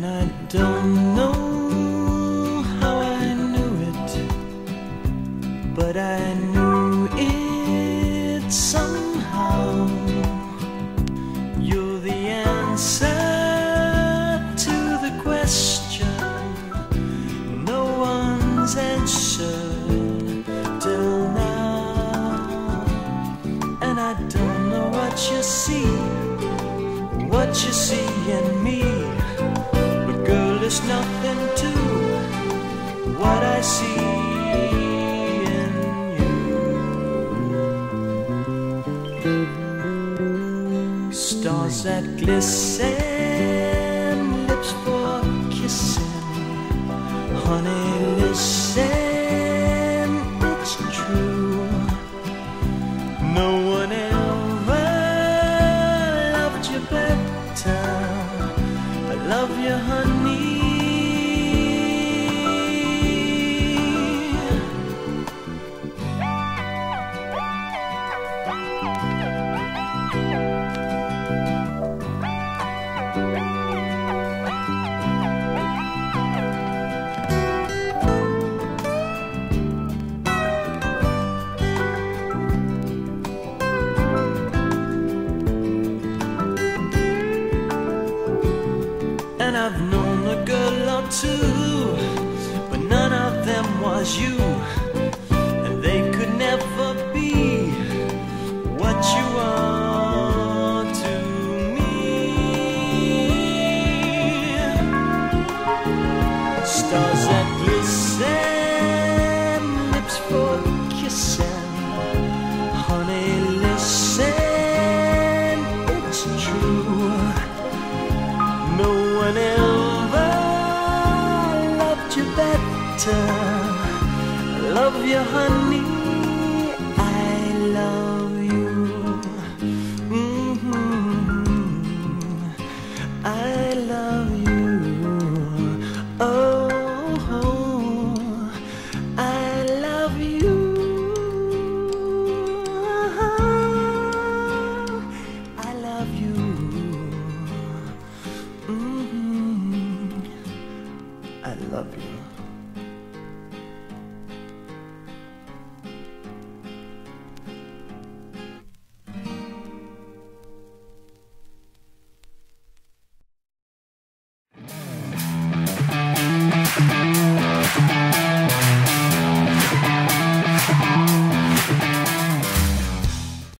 And I don't know how I knew it, but I knew it somehow. You're the answer to the question no one's answered till now. And I don't know what you see, what you see in me. There's nothing to what I see in you. Stars that glisten, lips for kissing. Honey, listen, it's true. No one ever loved you better. I love you, honey. I've known a girl or two, but none of them was you. I love you, honey. I love you. Mm -hmm. I love you. Oh, I love you. Uh-huh. I love you. Mm -hmm. I love you.